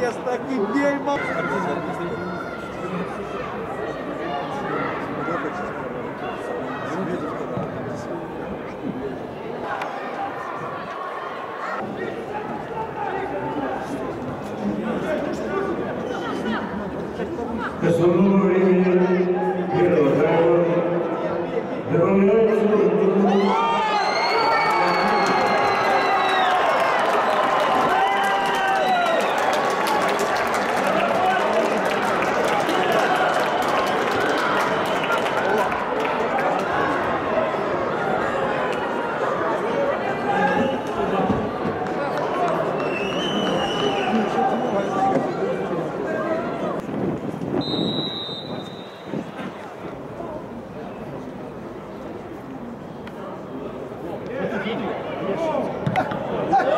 Я с таким гельмом. Because the Lord Oh.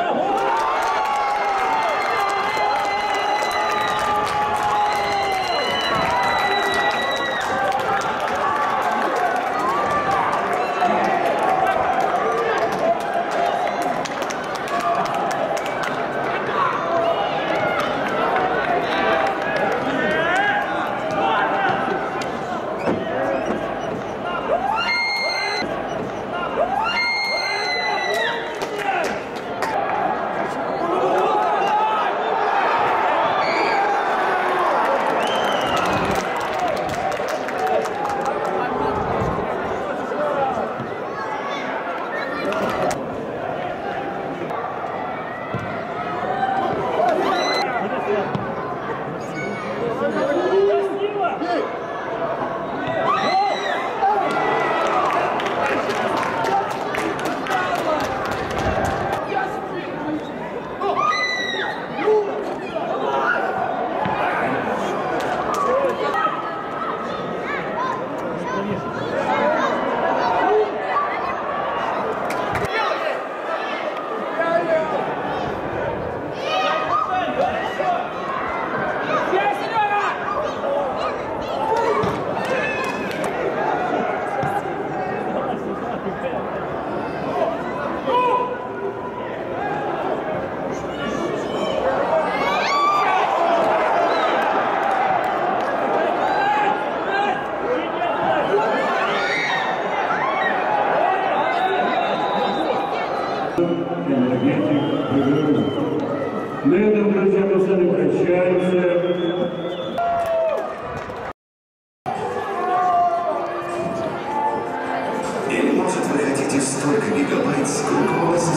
И может вы хотите столько гигабайт, сколько у вас